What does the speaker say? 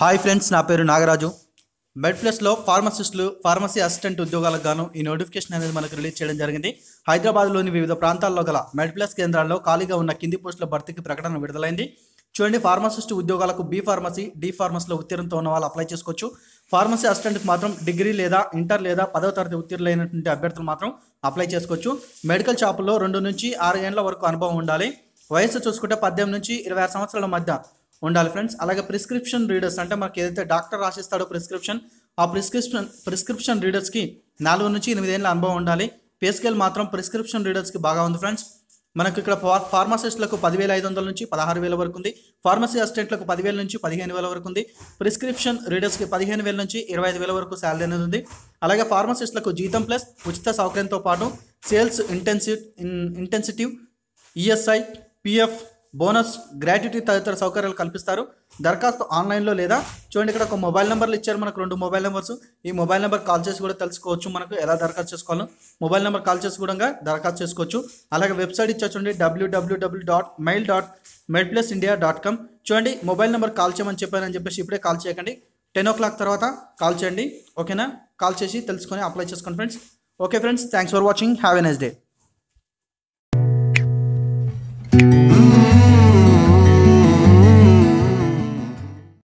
Hi friends నా పేరు నాగరాజు. మెడ్ ప్లస్లో ఫార్మసిస్టులు ఫార్మసీ అసిస్టెంట్ ఉద్యోగాలకు గాను ఈ నోటిఫికేషన్ అనేది మనకు రిలీజ్ చేయడం జరిగింది. హైదరాబాద్లోని వివిధ ప్రాంతాల్లో గల మెడ్ ప్లస్ కేంద్రాల్లో ఖాళీగా ఉన్న కింది పోస్టుల భర్తీకి ప్రకటన విడుదలైంది. చూడండి ఫార్మసిస్ట్ ఉద్యోగాలకు బీ ఫార్మసీ డి ఫార్మసీలో ఉత్తీర్ణంతో ఉన్న వాళ్ళు అప్లై చేసుకోవచ్చు. ఫార్మసీ అసిస్టెంట్కి మాత్రం డిగ్రీ లేదా ఇంటర్ లేదా పదవ తరగతి ఉత్తీర్ణులైనటువంటి అభ్యర్థులు మాత్రం అప్లై చేసుకోవచ్చు. మెడికల్ షాపుల్లో రెండు నుంచి ఆరు ఏళ్ళ వరకు అనుభవం ఉండాలి. వయసు చూసుకుంటే పద్దెనిమిది నుంచి ఇరవై ఆరు సంవత్సరాల మధ్య ఉండాలి ఫ్రెండ్స్. అలాగే ప్రిస్క్రిప్షన్ రీడర్స్ అంటే మనకి ఏదైతే డాక్టర్ రాసిస్తాడో ప్రిస్క్రిప్షన్ ఆ ప్రిస్క్రిప్షన్ ప్రిస్క్రిప్షన్ రీడర్స్కి నాలుగు నుంచి ఎనిమిది ఏళ్ళ అనుభవం ఉండాలి. పే స్కేల్ మాత్రం ప్రిస్క్రిప్షన్ రీడర్స్కి బాగా ఉంది ఫ్రెండ్స్. మనకు ఇక్కడ ఫార్ ఫార్మసిస్టులకు పదివేల ఐదు వందల నుంచి పదహారు వేల వరకు ఉంది. ఫార్మసీ అసిస్టెంట్లకు పదివేల నుంచి పదిహేను వేల వరకు ఉంది. ప్రిస్క్రిప్షన్ రీడర్స్కి పదిహేను వేల నుంచి ఇరవై ఐదు వేల వరకు శాలరీ అనేది ఉంది. అలాగే ఫార్మసిస్టులకు జీతం ప్లస్ ఉచిత సౌకర్యంతో పాటు sales ఇంటెన్సి incentive ESI PF bonus gratuity తదితర సౌకర్యాలు కల్పిస్తారు. దరఖాస్తు ఆన్లైన్లో లేదా చూడండి ఇక్కడ ఒక మొబైల్ నెంబర్లు ఇచ్చారు మనకు రెండు మొబైల్ నెంబర్స్. ఈ మొబైల్ నెంబర్ కాల్ చేసి కూడా తెలుసుకోవచ్చు మనకు ఎలా దరఖాస్తు చేసుకోవాలో. మొబైల్ నెంబర్ కాల్ చేసి కూడా దరఖాస్తు చేసుకోవచ్చు. అలాగే వెబ్సైట్ ఇచ్చా చూడండి W W W dot mail dot med plus India dot com చూడండి మొబైల్ నెంబర్ కాల్ చేయమని చెప్పానని చెప్పేసి ఇప్పుడే కాల్ చేయకండి. టెన్ ఓ క్లాక్ తర్వాత కాల్ చేయండి. ఓకేనా? కాల్ చేసి తెలుసుకొని అప్లై చేసుకోండి friends. Okay friends thanks for watching. Have a nice day.